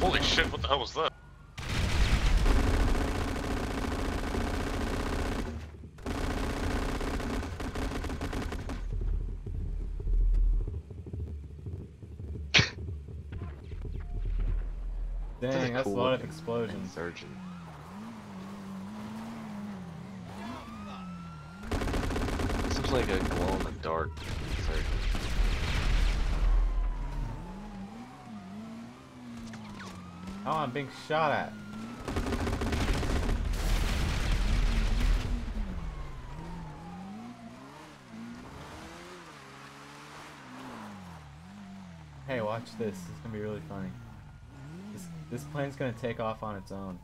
Holy shit, what the hell was that? Dang, that's a lot of explosions. Surgeon. This looks like a glow in the dark surgeon. Oh, I'm being shot at. Hey, watch this. This is gonna be really funny. This this plane's gonna take off on its own.